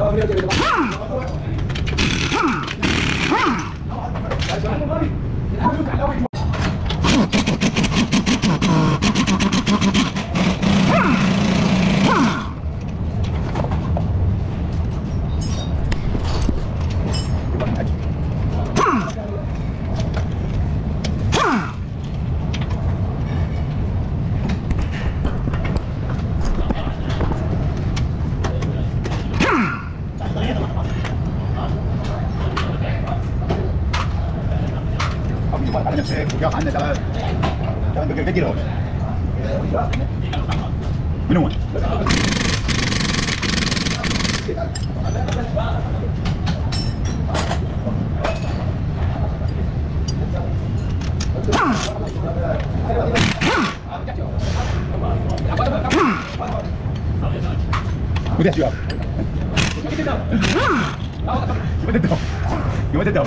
啊！نفسك وياك عنا تعال تعال بقى بدي له من هو؟ وده شو يبغى تدور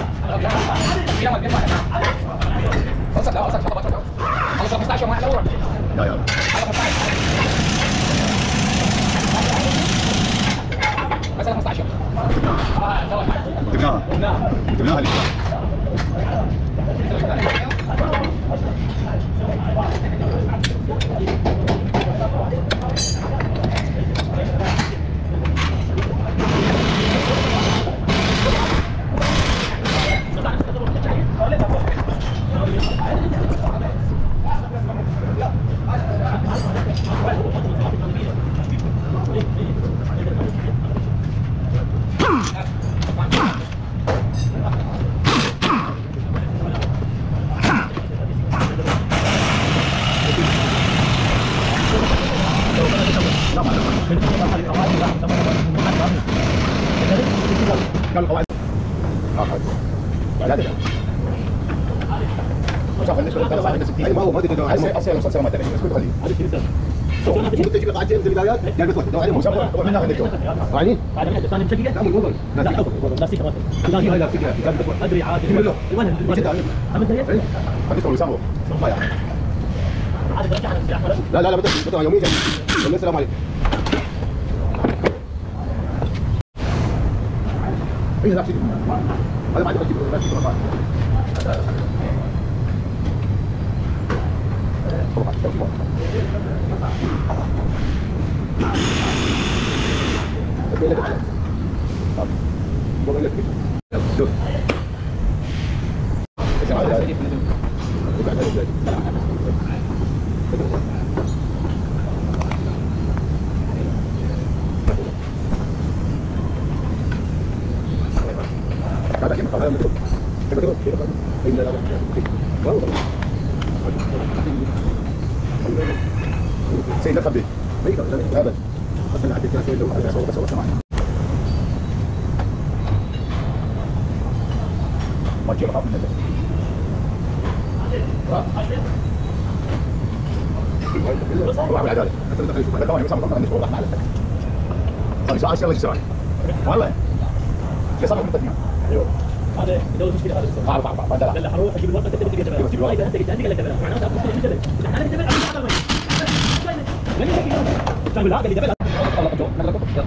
老实点，老实点，把车走。我们开始打消了，老王。没有。我们开始打。我们开始打消。哎，走吧。怎么样？怎么样？怎么样？لا لا بتوقف بتوقف يوميا السلام عليكم اي لا تجيب هذا بعد بجيب بس سيد لا والله يا صاحبي من أيوه هذا يدور مشكله هذا اعرف اعرف اعرف لا لا حروح أجيب الورقه تكتب تجيب الورقة. طيب انت قال لك جبل معناته ابو مسلم جبل أنا Jangan belah, jangan belah. Kalau kejok, nak kejok.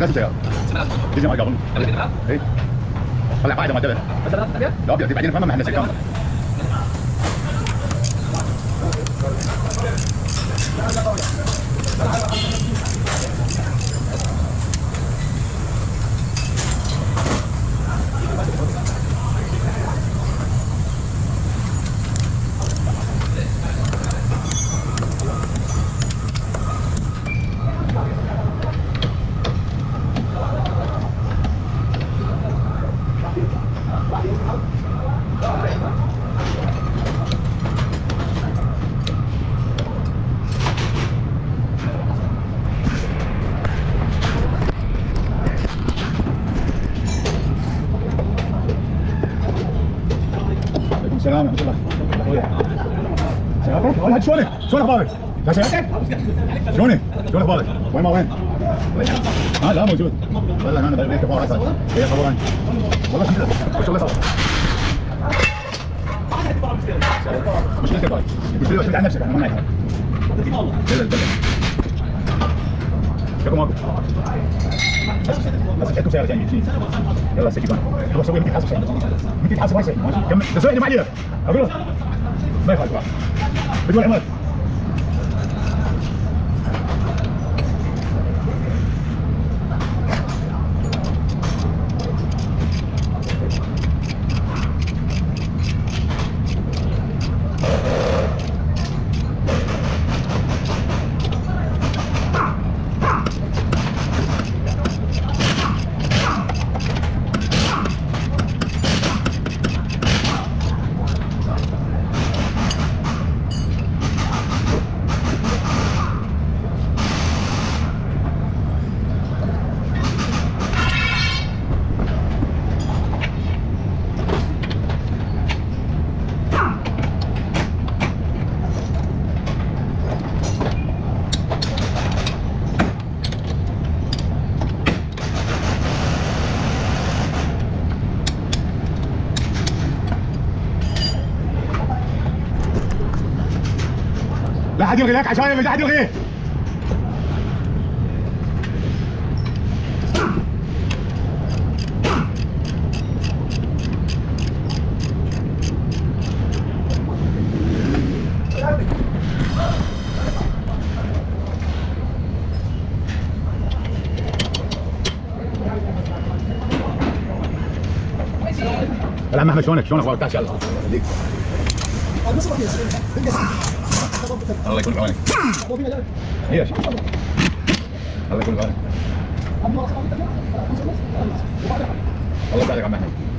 잘해주세요. 지금 어이가 없네. 네. 빨리 빨리 맞아요. 너 어디 많이 하면 안 되니까. سيكون سيارتك؟ ولا هاد شلونك؟ شلون أخبارك؟ لا سيارتك؟ شلونك؟ شلون أخبارك؟ وين ما وين؟ ها لا موجود والله أنا بغيت كفاره أسد إيه خبران والله شو وش اللي صار؟ مشكلتك هاي قلت لي عن نفسك أنا ما دلل دلل شكو ماكو بس بس حكوا سيارة جاية يلا سكي بان روح سوي متى تحاسب شيء متى تحاسب هاي شيء كمل تسوي لي ما عليك اقول له ما يخالف بتقول عماد لا حد يلغي لك عشان لا حد يلغي العم أحمد شلونك؟ شلونك؟ تعال يلا خليك. الله يكون بعونك ليش؟ الله يكون بعونك الله يساعدك يا عم احمد